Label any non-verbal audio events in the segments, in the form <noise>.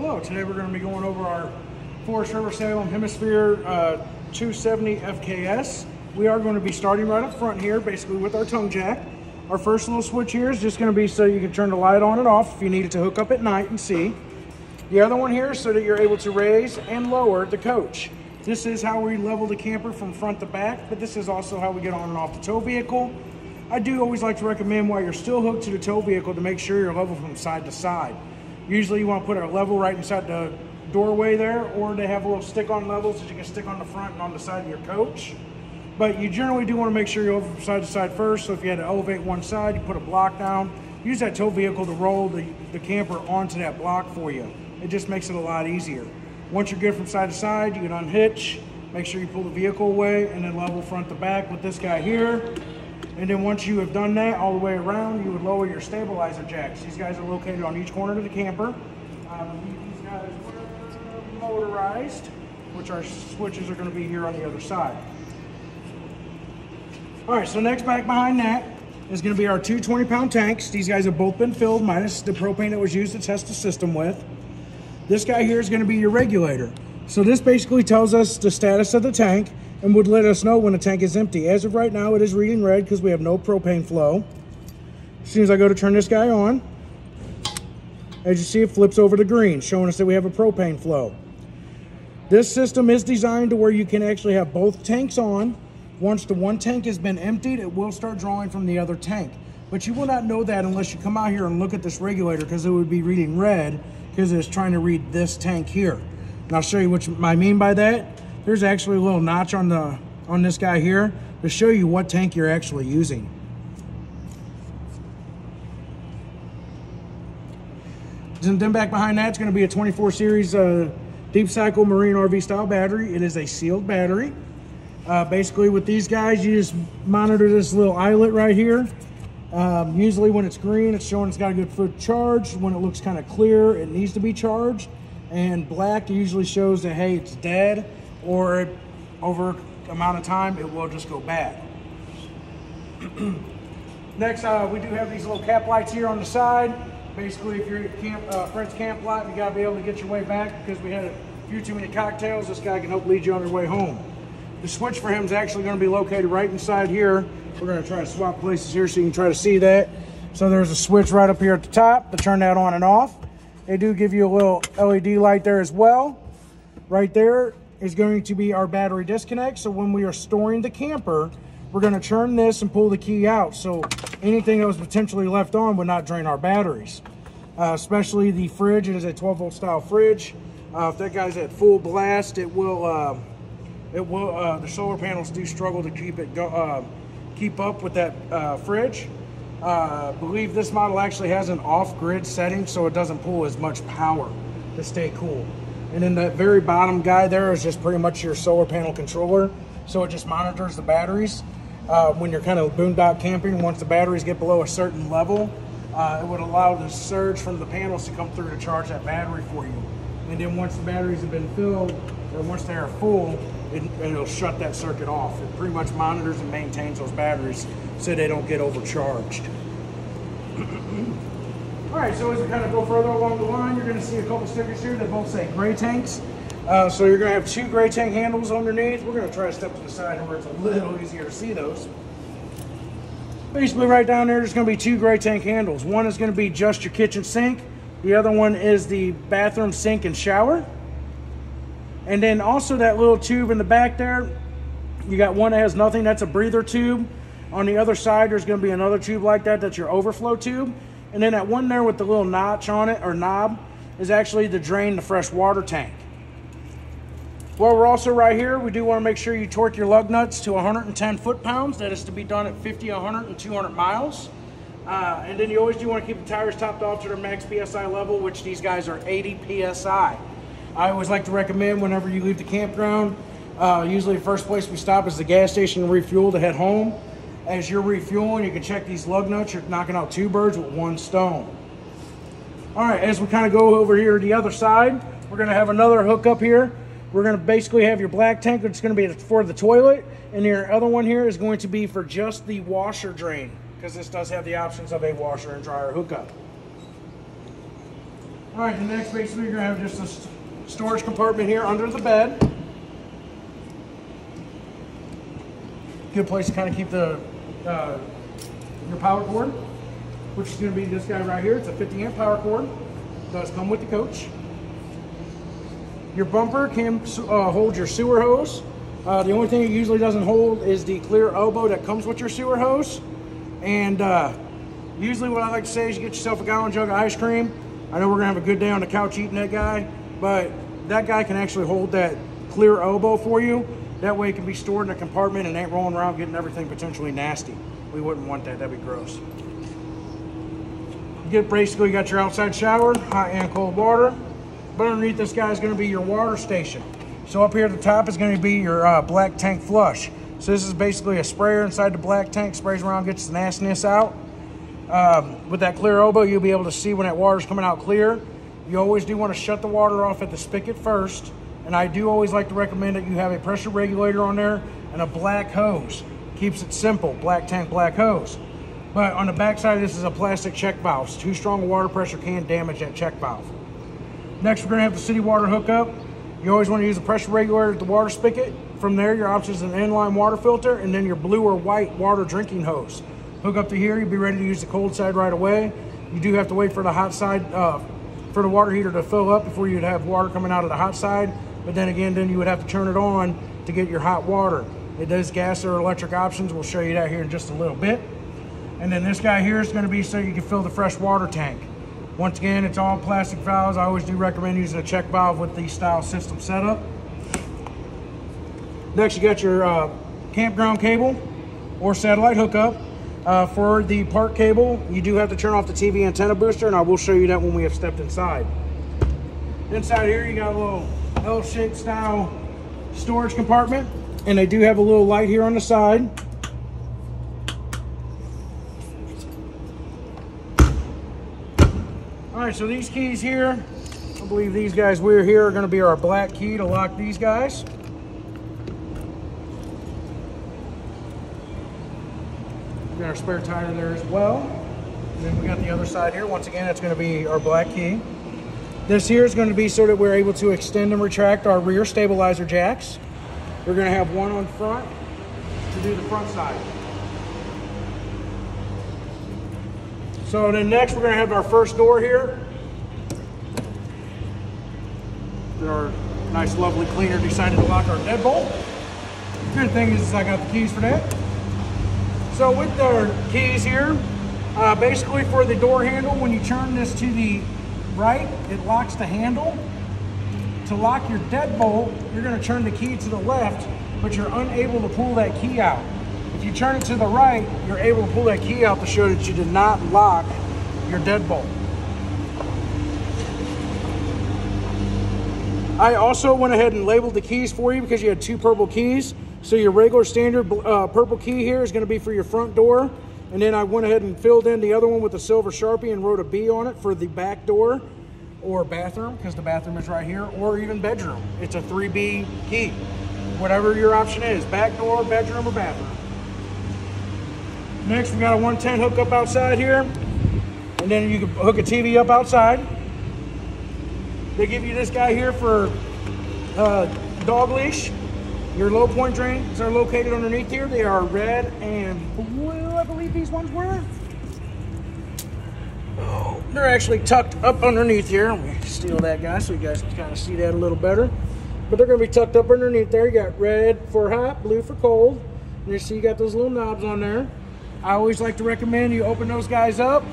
Hello, today we're going to be going over our Forest River Salem Hemisphere uh, 270 FKS. We are going to be starting right up front here, basically with our tongue jack. Our first little switch here is just going to be so you can turn the light on and off if you need it to hook up at night and see. The other one here is so that you're able to raise and lower the coach. This is how we level the camper from front to back, but this is also how we get on and off the tow vehicle. I do always like to recommend while you're still hooked to the tow vehicle to make sure you're level from side to side. Usually you want to put a level right inside the doorway there, or they have little stick-on levels that you can stick on the front and on the side of your coach. But you generally do want to make sure you're over from side to side first. So if you had to elevate one side, you put a block down. Use that tow vehicle to roll the, the camper onto that block for you. It just makes it a lot easier. Once you're good from side to side, you can unhitch, make sure you pull the vehicle away, and then level front to back with this guy here. And then once you have done that all the way around, you would lower your stabilizer jacks. These guys are located on each corner of the camper. Um, these guys were motorized, which our switches are going to be here on the other side. All right, so next back behind that is going to be our two 20 pound tanks. These guys have both been filled minus the propane that was used to test the system with. This guy here is going to be your regulator. So this basically tells us the status of the tank and would let us know when the tank is empty. As of right now, it is reading red because we have no propane flow. As soon as I go to turn this guy on, as you see, it flips over to green, showing us that we have a propane flow. This system is designed to where you can actually have both tanks on once the one tank has been emptied, it will start drawing from the other tank. But you will not know that unless you come out here and look at this regulator because it would be reading red because it's trying to read this tank here. And I'll show you what I mean by that. There's actually a little notch on the on this guy here to show you what tank you're actually using. And Then back behind that, it's going to be a 24 series uh, deep cycle marine RV style battery. It is a sealed battery. Uh, basically with these guys, you just monitor this little eyelet right here. Um, usually when it's green, it's showing it's got a good foot charge. When it looks kind of clear, it needs to be charged. And black usually shows that, hey, it's dead, or over amount of time, it will just go bad. <clears throat> Next, uh, we do have these little cap lights here on the side. Basically, if you're at camp, uh, Camp Lot, you gotta be able to get your way back because we had a few too many cocktails. This guy can help lead you on your way home. The switch for him is actually going to be located right inside here. We're going to try to swap places here so you can try to see that. So there's a switch right up here at the top to turn that on and off. They do give you a little LED light there as well. Right there is going to be our battery disconnect. So when we are storing the camper, we're going to turn this and pull the key out. So anything that was potentially left on would not drain our batteries. Uh, especially the fridge. It is a 12 volt style fridge. Uh, if that guy's at full blast, it will uh, it will uh, the solar panels do struggle to keep it go, uh, keep up with that uh, fridge. Uh, believe this model actually has an off-grid setting so it doesn't pull as much power to stay cool. And then that very bottom guy there is just pretty much your solar panel controller. So it just monitors the batteries. Uh, when you're kind of boondock camping, once the batteries get below a certain level, uh, it would allow the surge from the panels to come through to charge that battery for you. And then once the batteries have been filled, or once they are full, it, it'll shut that circuit off. It pretty much monitors and maintains those batteries so they don't get overcharged. <clears throat> All right, so as we kind of go further along the line, you're going to see a couple stickers here that both say gray tanks. Uh, so you're going to have two gray tank handles underneath. We're going to try to step to the side where it's a little easier to see those. Basically right down there, there's going to be two gray tank handles. One is going to be just your kitchen sink. The other one is the bathroom sink and shower. And then also that little tube in the back there, you got one that has nothing, that's a breather tube. On the other side, there's gonna be another tube like that, that's your overflow tube. And then that one there with the little notch on it, or knob, is actually to drain the fresh water tank. Well, we're also right here. We do want to make sure you torque your lug nuts to 110 foot-pounds. That is to be done at 50, 100, and 200 miles. Uh, and then you always do want to keep the tires topped off to their max PSI level, which these guys are 80 PSI. I always like to recommend whenever you leave the campground, uh, usually the first place we stop is the gas station to refuel to head home. As you're refueling, you can check these lug nuts. You're knocking out two birds with one stone. All right, as we kind of go over here to the other side, we're going to have another hookup here. We're going to basically have your black tank, is going to be for the toilet, and your other one here is going to be for just the washer drain, because this does have the options of a washer and dryer hookup. All right, the next basically you're gonna have just a storage compartment here under the bed. Good place to kind of keep the uh, your power cord, which is gonna be this guy right here. It's a 50 amp power cord. Does come with the coach. Your bumper can uh, hold your sewer hose. Uh, the only thing it usually doesn't hold is the clear elbow that comes with your sewer hose. And uh, usually what I like to say is you get yourself a gallon jug of ice cream. I know we're gonna have a good day on the couch eating that guy, but that guy can actually hold that clear elbow for you. That way it can be stored in a compartment and ain't rolling around getting everything potentially nasty. We wouldn't want that, that'd be gross. You get basically you got your outside shower, hot and cold water. But underneath this guy is gonna be your water station. So up here at the top is gonna be your uh, black tank flush. So this is basically a sprayer inside the black tank, sprays around, gets the nastiness out. Um, with that clear elbow, you'll be able to see when that water's coming out clear. You always do want to shut the water off at the spigot first. And I do always like to recommend that you have a pressure regulator on there and a black hose. Keeps it simple, black tank, black hose. But on the backside, this is a plastic check valve. Too strong water pressure can damage that check valve. Next, we're gonna have the city water hookup. You always wanna use a pressure regulator at the water spigot. From there, your option is an inline water filter and then your blue or white water drinking hose. Hook up to here, you'll be ready to use the cold side right away. You do have to wait for the hot side, uh, for the water heater to fill up before you'd have water coming out of the hot side. But then again, then you would have to turn it on to get your hot water. It does gas or electric options. We'll show you that here in just a little bit. And then this guy here is gonna be so you can fill the fresh water tank. Once again, it's all plastic valves. I always do recommend using a check valve with the style system setup. Next, you got your uh, campground cable or satellite hookup. Uh, for the park cable, you do have to turn off the TV antenna booster, and I will show you that when we have stepped inside. Inside here, you got a little L-shaped style storage compartment, and they do have a little light here on the side. All right, so these keys here, I believe these guys we're here are gonna be our black key to lock these guys. We got our spare tire there as well. And then we got the other side here. Once again, it's gonna be our black key. This here is gonna be so that we're able to extend and retract our rear stabilizer jacks. We're gonna have one on front to do the front side. So then next we're gonna have our first door here. Our nice lovely cleaner decided to lock our deadbolt. Good thing is I got the keys for that. So with our keys here, uh, basically for the door handle, when you turn this to the right, it locks the handle. To lock your deadbolt, you're gonna turn the key to the left, but you're unable to pull that key out. If you turn it to the right, you're able to pull that key out to show that you did not lock your deadbolt. I also went ahead and labeled the keys for you because you had two purple keys. So your regular standard uh, purple key here is going to be for your front door. And then I went ahead and filled in the other one with a silver Sharpie and wrote a B on it for the back door or bathroom because the bathroom is right here or even bedroom. It's a 3B key. Whatever your option is, back door, bedroom, or bathroom. Next, we got a 110 hookup outside here. And then you can hook a TV up outside. They give you this guy here for uh, dog leash. Your low point drains are located underneath here. They are red and blue, I believe these ones were. Oh, they're actually tucked up underneath here. Let me steal that guy so you guys can kind of see that a little better. But they're going to be tucked up underneath there. You got red for hot, blue for cold. And you see you got those little knobs on there. I always like to recommend you open those guys up.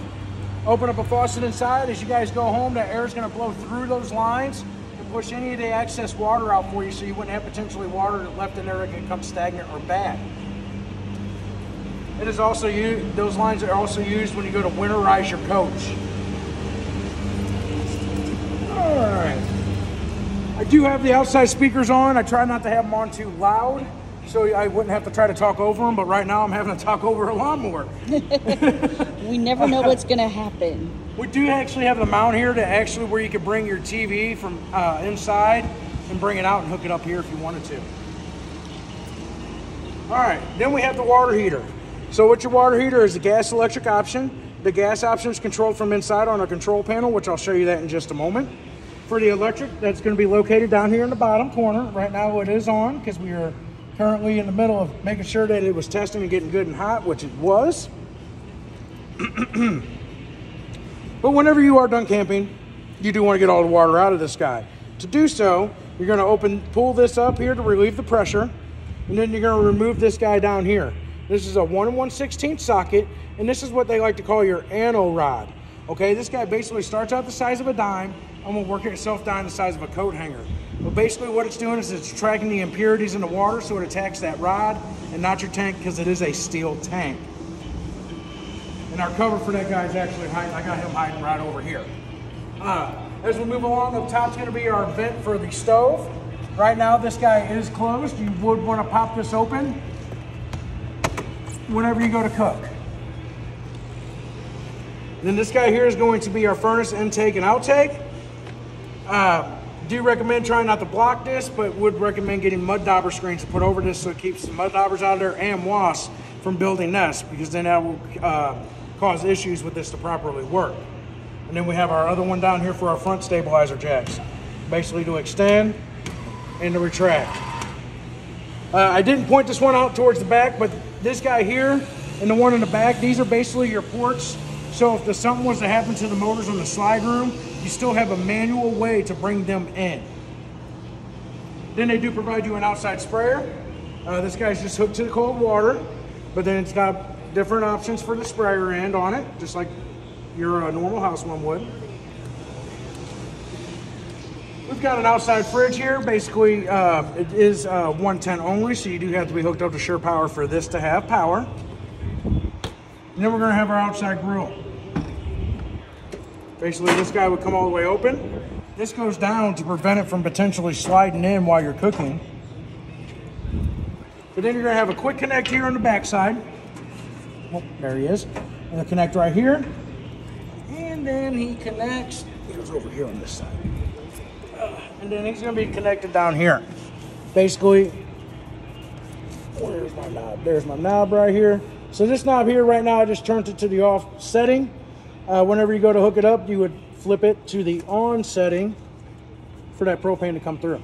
Open up a faucet inside. As you guys go home, that air is going to blow through those lines and push any of the excess water out for you so you wouldn't have potentially water left in there that can come stagnant or bad. It is also used, those lines are also used when you go to winterize your coach. All right. I do have the outside speakers on. I try not to have them on too loud so I wouldn't have to try to talk over them, but right now I'm having to talk over a lawnmower. <laughs> we never know what's going to happen. We do actually have the mount here to actually where you could bring your TV from uh, inside and bring it out and hook it up here if you wanted to. All right, then we have the water heater. So with your water heater is the gas electric option. The gas option is controlled from inside on a control panel, which I'll show you that in just a moment. For the electric, that's going to be located down here in the bottom corner. Right now it is on because we are currently in the middle of making sure that it was testing and getting good and hot, which it was. <clears throat> but whenever you are done camping, you do want to get all the water out of this guy. To do so, you're going to open, pull this up here to relieve the pressure, and then you're going to remove this guy down here. This is a 1 and 1 16 socket, and this is what they like to call your anode rod. Okay, this guy basically starts out the size of a dime and will work itself down the size of a coat hanger. But basically what it's doing is it's tracking the impurities in the water so it attacks that rod and not your tank because it is a steel tank. And our cover for that guy is actually hiding, I got him hiding right over here. Uh, as we move along, up top's gonna be our vent for the stove. Right now, this guy is closed. You would wanna pop this open whenever you go to cook. Then this guy here is going to be our furnace intake and outtake. Uh, do recommend trying not to block this, but would recommend getting mud dauber screens to put over this so it keeps the mud daubers out of there and wasps from building nests because then that will uh, cause issues with this to properly work. And then we have our other one down here for our front stabilizer jacks, basically to extend and to retract. Uh, I didn't point this one out towards the back, but this guy here and the one in the back, these are basically your ports so if the, something was to happen to the motors on the slide room, you still have a manual way to bring them in. Then they do provide you an outside sprayer. Uh, this guy's just hooked to the cold water, but then it's got different options for the sprayer end on it, just like your uh, normal house one would. We've got an outside fridge here. Basically, uh, it is uh, 110 only, so you do have to be hooked up to shore power for this to have power. And then we're gonna have our outside grill. Basically, this guy would come all the way open. This goes down to prevent it from potentially sliding in while you're cooking. But then you're gonna have a quick connect here on the backside. Oh, there he is. And a connect right here. And then he connects, he goes over here on this side. And then he's gonna be connected down here. Basically, where's my knob? There's my knob right here. So this knob here right now, I just turned it to the off setting. Uh, whenever you go to hook it up, you would flip it to the on setting for that propane to come through.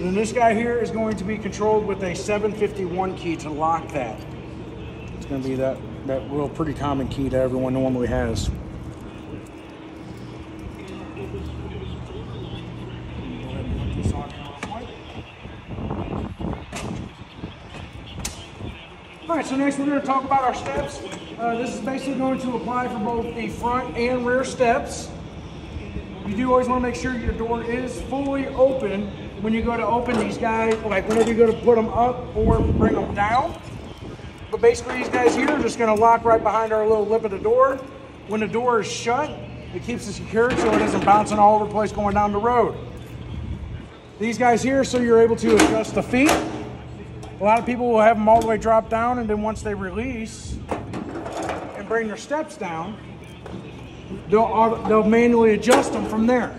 And then this guy here is going to be controlled with a 751 key to lock that. It's going to be that, that real pretty common key that everyone normally has. All right, so next we're going to talk about our steps. Uh, this is basically going to apply for both the front and rear steps. You do always want to make sure your door is fully open when you go to open these guys, like whenever you go to put them up or bring them down. But basically these guys here are just going to lock right behind our little lip of the door. When the door is shut, it keeps it secured so it isn't bouncing all over the place going down the road. These guys here, so you're able to adjust the feet. A lot of people will have them all the way drop down and then once they release and bring their steps down, they'll, they'll manually adjust them from there.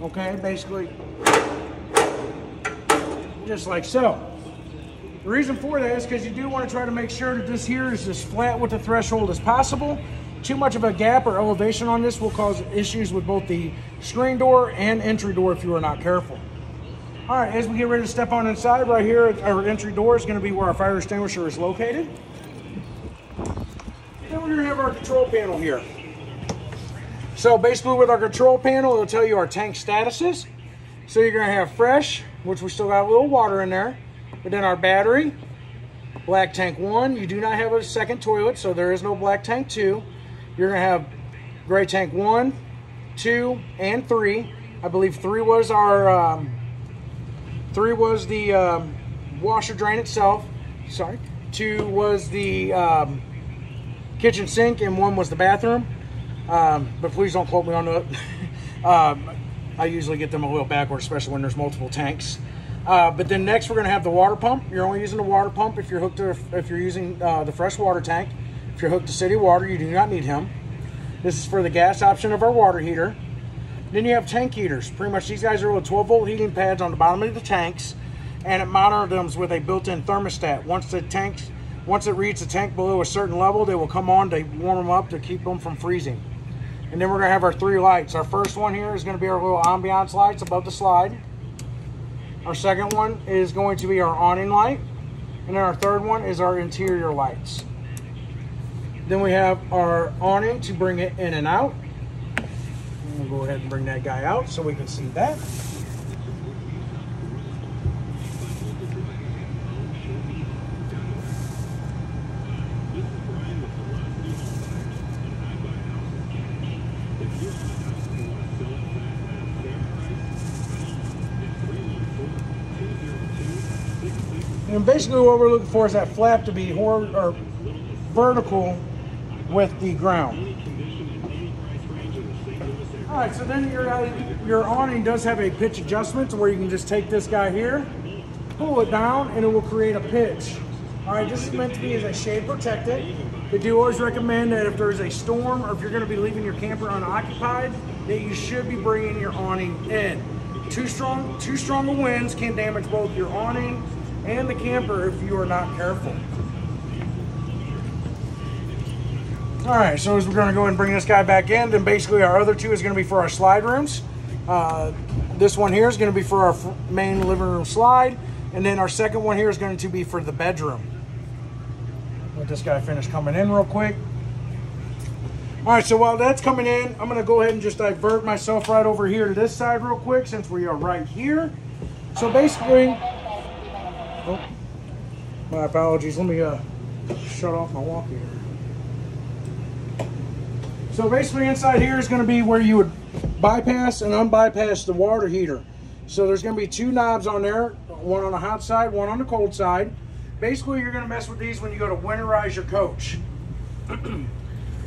Okay, basically just like so. The reason for that is because you do want to try to make sure that this here is as flat with the threshold as possible. Too much of a gap or elevation on this will cause issues with both the screen door and entry door if you are not careful. All right, as we get ready to step on inside, right here, our entry door is going to be where our fire extinguisher is located. Then we're going to have our control panel here. So basically with our control panel, it'll tell you our tank statuses. So you're to have fresh, which we still got a little water in there. But then our battery, black tank one, you do not have a second toilet, so there is no black tank two. You're to have gray tank one, two, and three. I believe three was our um, Three was the um, washer drain itself. Sorry. Two was the um, kitchen sink, and one was the bathroom. Um, but please don't quote me on that. <laughs> Um, I usually get them a little backwards, especially when there's multiple tanks. Uh, but then next we're going to have the water pump. You're only using the water pump if you're hooked to if you're using uh, the fresh water tank. If you're hooked to city water, you do not need him. This is for the gas option of our water heater. Then you have tank heaters. Pretty much these guys are with 12 volt heating pads on the bottom of the tanks, and it monitors them with a built-in thermostat. Once the tanks, once it reads the tank below a certain level, they will come on to warm them up to keep them from freezing. And then we're gonna have our three lights. Our first one here is gonna be our little ambiance lights above the slide. Our second one is going to be our awning light. And then our third one is our interior lights. Then we have our awning to bring it in and out. We'll go ahead and bring that guy out so we can see that. And basically what we're looking for is that flap to be or vertical with the ground. All right, so then your, uh, your awning does have a pitch adjustment to where you can just take this guy here, pull it down, and it will create a pitch. All right, this is meant to be as a shade protected. They do always recommend that if there's a storm or if you're gonna be leaving your camper unoccupied, that you should be bringing your awning in. Too strong, too strong of winds can damage both your awning and the camper if you are not careful. All right, so as we're gonna go ahead and bring this guy back in, then basically our other two is gonna be for our slide rooms. Uh, this one here is gonna be for our main living room slide, and then our second one here is going to be for the bedroom. Let this guy finish coming in real quick. All right, so while that's coming in, I'm gonna go ahead and just divert myself right over here to this side real quick since we are right here. So basically, oh, my apologies. Let me uh, shut off my walkie. So basically inside here is going to be where you would bypass and unbypass the water heater. So there's going to be two knobs on there, one on the hot side, one on the cold side. Basically you're going to mess with these when you go to winterize your coach. <clears throat>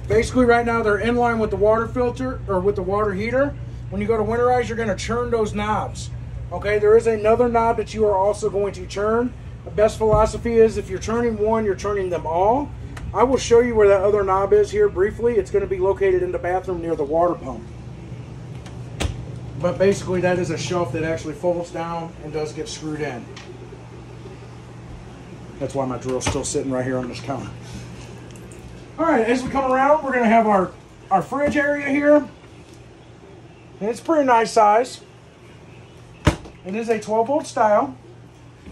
basically right now they're in line with the water filter or with the water heater. When you go to winterize you're going to churn those knobs. Okay, there is another knob that you are also going to churn. The best philosophy is if you're churning one, you're churning them all. I will show you where that other knob is here briefly. It's going to be located in the bathroom near the water pump. But basically that is a shelf that actually folds down and does get screwed in. That's why my drill's still sitting right here on this counter. All right, as we come around, we're going to have our, our fridge area here. And it's pretty nice size. It is a 12 volt style.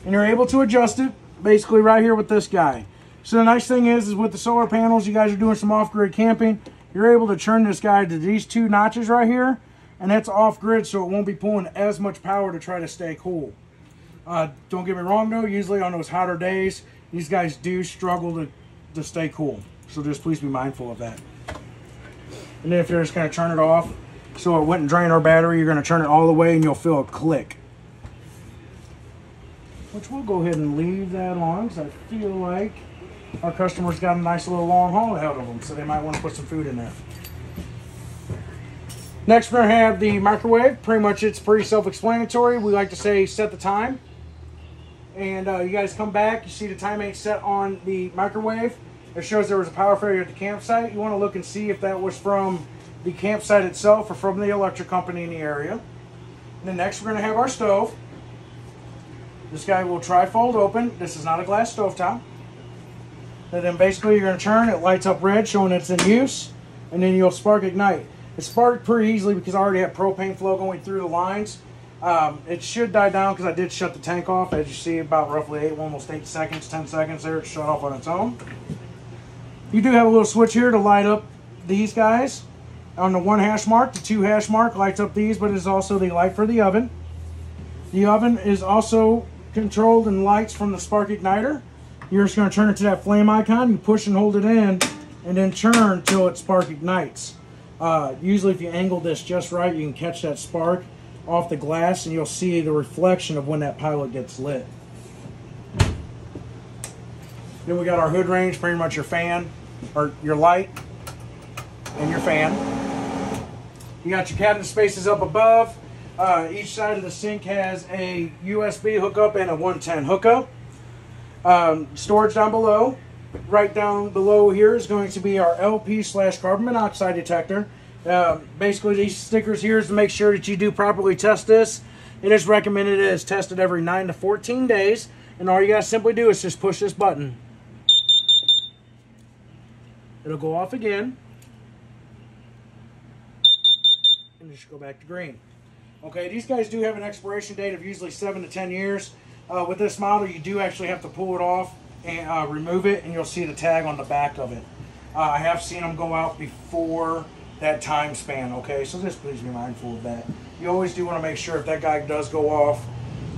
And you're able to adjust it basically right here with this guy. So the nice thing is, is with the solar panels, you guys are doing some off-grid camping, you're able to turn this guy to these two notches right here, and that's off-grid, so it won't be pulling as much power to try to stay cool. Uh, don't get me wrong though, usually on those hotter days, these guys do struggle to, to stay cool. So just please be mindful of that. And then if you're just gonna turn it off, so it wouldn't drain our battery, you're gonna turn it all the way and you'll feel a click. Which we'll go ahead and leave that on because I feel like our customers got a nice little long haul ahead of them, so they might want to put some food in there. Next, we're going to have the microwave. Pretty much it's pretty self-explanatory. We like to say set the time. And uh, you guys come back, you see the time ain't set on the microwave. It shows there was a power failure at the campsite. You want to look and see if that was from the campsite itself or from the electric company in the area. And then next we're going to have our stove. This guy will tri-fold open. This is not a glass stove top. And then basically you're going to turn, it lights up red showing it's in use, and then you'll spark ignite. It sparked pretty easily because I already have propane flow going through the lines. Um, it should die down because I did shut the tank off. As you see, about roughly eight, almost eight seconds, 10 seconds there, it shut off on its own. You do have a little switch here to light up these guys. On the one hash mark, the two hash mark lights up these, but it's also the light for the oven. The oven is also controlled and lights from the spark igniter. You're just going to turn it to that flame icon. You push and hold it in, and then turn till it spark ignites. Uh, usually, if you angle this just right, you can catch that spark off the glass, and you'll see the reflection of when that pilot gets lit. Then we got our hood range, pretty much your fan, or your light, and your fan. You got your cabinet spaces up above. Uh, each side of the sink has a USB hookup and a 110 hookup. Um, storage down below. right down below here is going to be our LP slash carbon monoxide detector. Uh, basically, these stickers here is to make sure that you do properly test this. It is recommended it is tested every 9 to 14 days. And all you gotta simply do is just push this button. It'll go off again. And just go back to green. Okay, these guys do have an expiration date of usually 7 to 10 years. Uh, with this model, you do actually have to pull it off and uh, remove it, and you'll see the tag on the back of it. Uh, I have seen them go out before that time span, okay? So just please be mindful of that. You always do want to make sure if that guy does go off,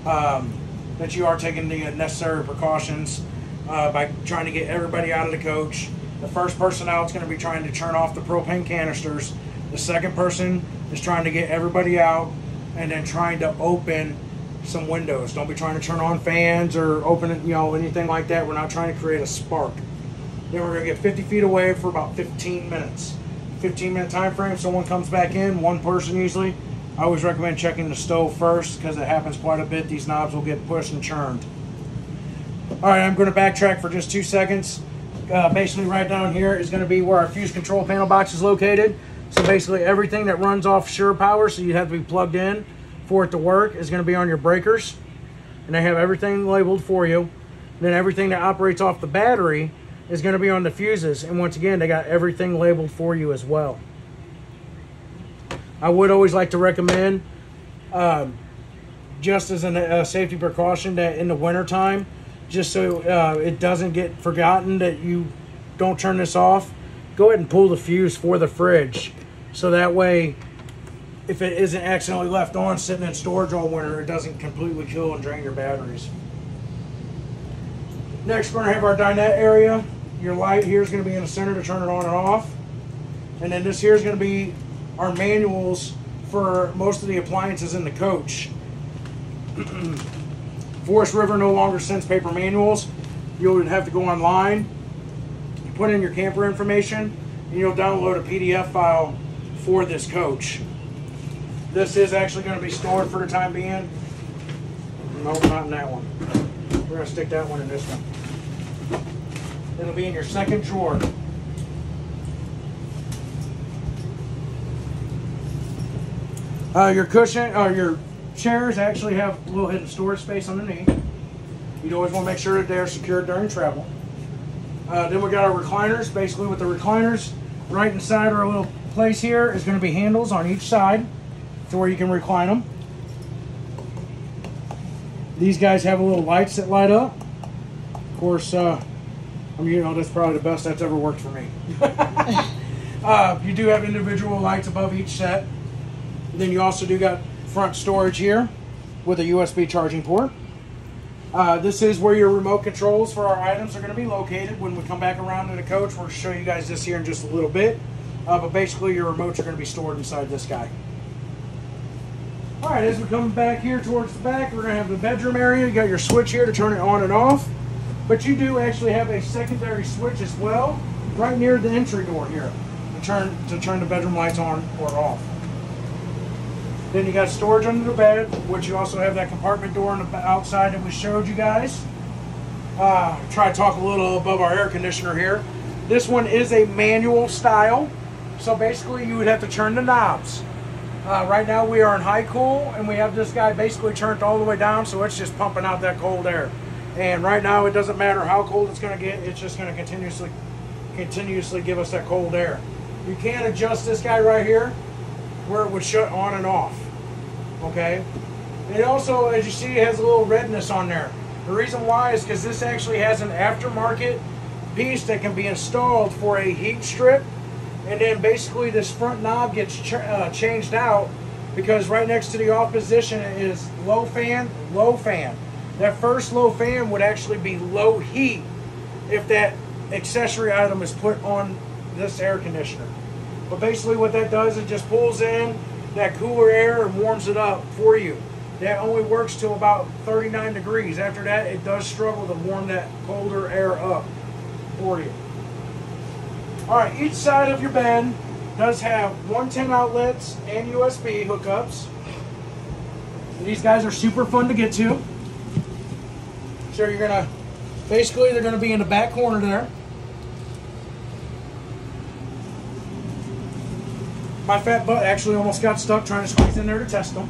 um, that you are taking the necessary precautions uh, by trying to get everybody out of the coach. The first person out is going to be trying to turn off the propane canisters. The second person is trying to get everybody out and then trying to open some windows. Don't be trying to turn on fans or open you know, anything like that. We're not trying to create a spark. Then we're going to get 50 feet away for about 15 minutes. 15 minute time frame. Someone comes back in, one person usually. I always recommend checking the stove first because it happens quite a bit. These knobs will get pushed and churned. All right, I'm going to backtrack for just two seconds. Uh, basically, right down here is going to be where our fuse control panel box is located. So basically, everything that runs off shore power, so you have to be plugged in for it to work, is going to be on your breakers. And they have everything labeled for you. And then everything that operates off the battery is going to be on the fuses. And once again, they got everything labeled for you as well. I would always like to recommend, um, just as a safety precaution, that in the wintertime, just so uh, it doesn't get forgotten that you don't turn this off, go ahead and pull the fuse for the fridge. So that way, if it isn't accidentally left on sitting in storage all winter, it doesn't completely kill and drain your batteries. Next, we're to have our dinette area. Your light here is to be in the center to turn it on and off. And then this here is to be our manuals for most of the appliances in the coach. <clears throat> Forest River no longer sends paper manuals. You'll have to go online, put in your camper information, and you'll download a PDF file for this coach. This is actually going to be stored for the time being. No, not in that one. We're going to stick that one in this one. It'll be in your second drawer. Uh, your cushion or your chairs actually have a little hidden storage space underneath. You'd always want to make sure that they're secured during travel. Uh, then we got our recliners. Basically, with the recliners, right inside our little place here is going to be handles on each side to where you can recline them. These guys have a little lights that light up. Of course, uh, I mean, you know, that's probably the best that's ever worked for me. <laughs> uh, you do have individual lights above each set. Then you also do got front storage here with a USB charging port. Uh, this is where your remote controls for our items are going to be located. When we come back around to the coach, we'll show you guys this here in just a little bit. Uh, but basically, your remotes are going to be stored inside this guy. All right, as we come back here towards the back, we're going to have the bedroom area. You got your switch here to turn it on and off. But you do actually have a secondary switch as well, right near the entry door here, to turn to turn the bedroom lights on or off. Then you got storage under the bed, which you also have that compartment door on the outside that we showed you guys. Uh, try to talk a little above our air conditioner here. This one is a manual style, so basically you would have to turn the knobs. Uh, right now we are in high cool, and we have this guy basically turned all the way down, so it's just pumping out that cold air. And right now it doesn't matter how cold it's going to get, it's just going to continuously, continuously give us that cold air. You can adjust this guy right here where it would shut on and off. Okay? It also, as you see, has a little redness on there. The reason why is because this actually has an aftermarket piece that can be installed for a heat strip. And then basically this front knob gets ch uh, changed out because right next to the off position is low fan, low fan. That first low fan would actually be low heat if that accessory item is put on this air conditioner. But basically what that does, it just pulls in that cooler air and warms it up for you. That only works till about 39 degrees. After that, it does struggle to warm that colder air up for you. Alright, each side of your bed does have 110 outlets and USB hookups. These guys are super fun to get to. So you're gonna, basically they're gonna be in the back corner there. My fat butt actually almost got stuck trying to squeeze in there to test them.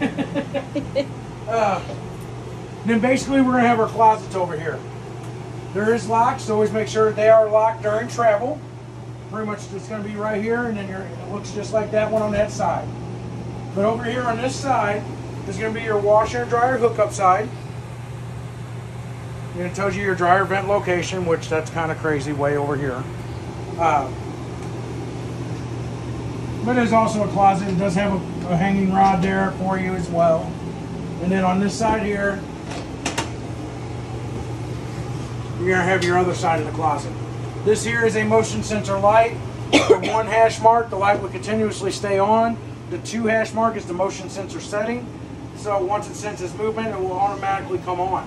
<laughs> uh, then basically we're gonna have our closets over here. There is locks, so always make sure they are locked during travel. Pretty much it's gonna be right here, and then it looks just like that one on that side. But over here on this side is gonna be your washer and dryer hookup side. And it tells you your dryer vent location, which that's kind of crazy way over here. Uh, but there's also a closet. It does have a, a hanging rod there for you as well. And then on this side here, gonna have your other side of the closet. This here is a motion sensor light. The one hash mark, the light will continuously stay on. The two hash mark is the motion sensor setting. So once it senses movement, it will automatically come on.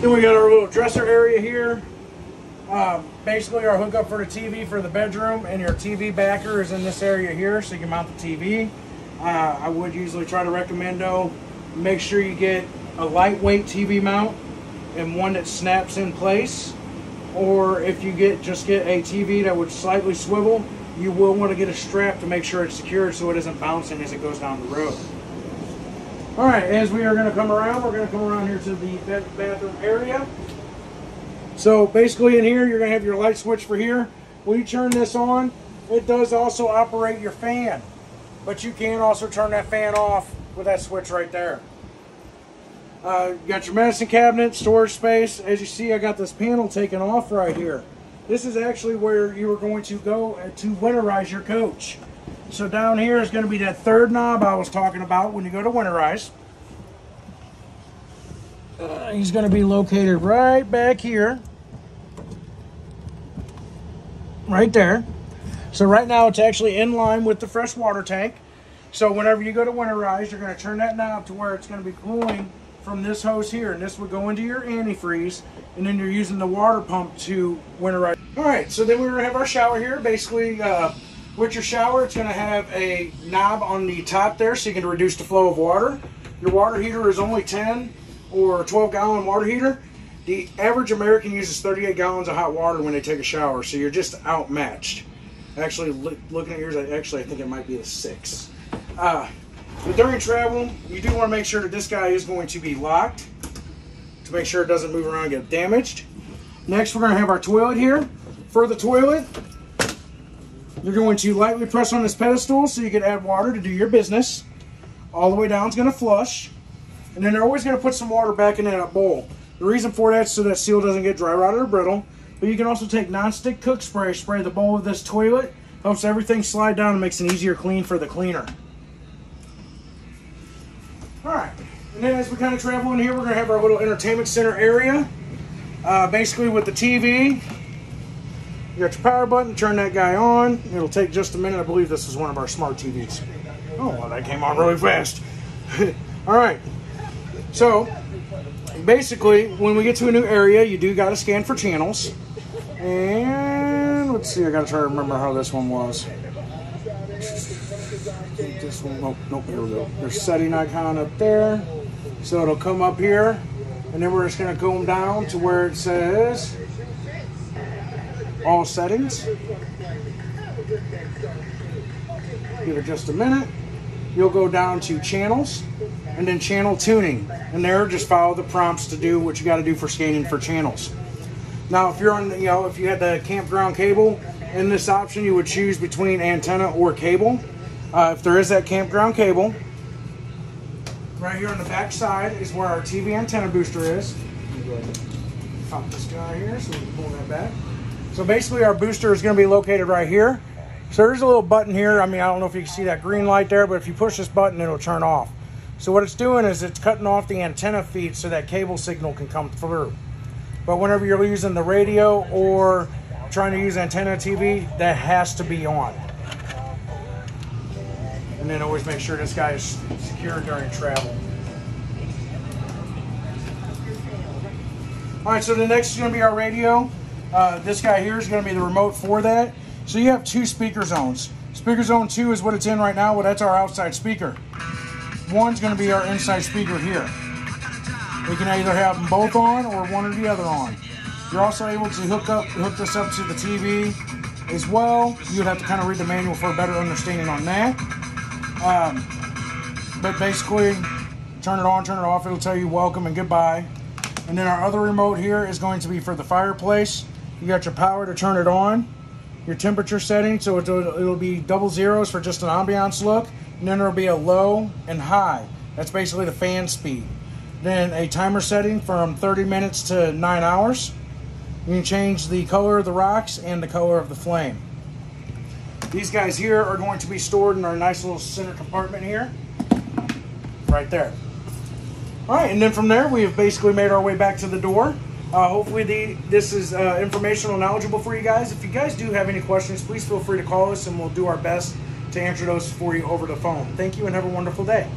Then we got our little dresser area here. Uh, basically our hookup for the TV for the bedroom and your TV backer is in this area here so you can mount the TV. Uh, I would usually try to recommend though, make sure you get a lightweight TV mount and one that snaps in place. Or if you get just get a TV that would slightly swivel, you will want to get a strap to make sure it's secured so it isn't bouncing as it goes down the road. All right, as we are going to come around, we're going to come around here to the bathroom area. So basically in here, you're to have your light switch for here. When you turn this on, it does also operate your fan. But you can also turn that fan off with that switch right there. Uh, you got your medicine cabinet, storage space. As you see, I got this panel taken off right here. This is actually where you are going to go to winterize your coach. So down here is going to be that third knob I was talking about when you go to winterize. Uh, he's going to be located right back here. Right there. So right now it's actually in line with the fresh water tank. So whenever you go to winterize, you're going to turn that knob to where it's going to be cooling from this hose here. And this would go into your antifreeze. And then you're using the water pump to winterize. All right, so then we're going to have our shower here. Basically, uh, with your shower, it's going to have a knob on the top there so you can reduce the flow of water. Your water heater is only 10 or 12 gallon water heater. The average American uses 38 gallons of hot water when they take a shower, so you're just outmatched. Actually, looking at yours, I actually I think it might be a six. Uh, but during travel, you do want to make sure that this guy is going to be locked to make sure it doesn't move around and get damaged. Next, we're going to have our toilet here. For the toilet, you're going to lightly press on this pedestal so you can add water to do your business. All the way down is going to flush. And then they're always going to put some water back in that bowl. The reason for that is so that seal doesn't get dry rotted or brittle. But you can also take non-stick cook spray, spray the bowl of this toilet. Helps everything slide down and makes an easier clean for the cleaner. Alright, and then as we kind of travel in here, we're to have our little entertainment center area. Uh, basically with the TV, you got your power button, turn that guy on. It'll take just a minute. I believe this is one of our smart TVs. Oh, well, that came on really fast. <laughs> Alright, so basically, when we get to a new area, you do got to scan for channels. And let's see, I got to try to remember how this one was. This one, nope, nope, here we go. There's setting icon up there. So it'll come up here, and then we're just going to come down to where it says all settings. Give it just a minute. You'll go down to channels and then channel tuning. And there, just follow the prompts to do what you got to do for scanning for channels. Now, if you're on, you know, if you had the campground cable in this option, you would choose between antenna or cable. Uh, if there is that campground cable, right here on the back side is where our TV antenna booster is. Pop this guy here so we can pull that back. So basically our booster is going to be located right here. So there's a little button here. I mean, I don't know if you can see that green light there, but if you push this button, it'll turn off. So what it's doing is it's cutting off the antenna feed so that cable signal can come through. But whenever you're using the radio or trying to use antenna TV, that has to be on. And then always make sure this guy is secure during travel. All right, so the next is gonna be our radio. Uh, this guy here is gonna be the remote for that. So you have two speaker zones. Speaker zone two is what it's in right now. Well, that's our outside speaker. One's going to be our inside speaker here. We can either have them both on or one or the other on. You're also able to hook up hook this up to the TV as well. You'd have to kind of read the manual for a better understanding on that. Um, but basically, turn it on, turn it off. It'll tell you welcome and goodbye. And then our other remote here is going to be for the fireplace. You got your power to turn it on, your temperature setting, so it'll, it'll be double zeros for just an ambiance look. And then there'll be a low and high. That's basically the fan speed. Then a timer setting from 30 minutes to 9 hours. You can change the color of the rocks and the color of the flame. These guys here are going to be stored in our nice little center compartment here. Right there. All right, and then from there, we have basically made our way back to the door. Uh, hopefully, the, this is uh, informational knowledgeable for you guys. If you guys do have any questions, please feel free to call us and we'll do our best to answer those for you over the phone. Thank you and have a wonderful day.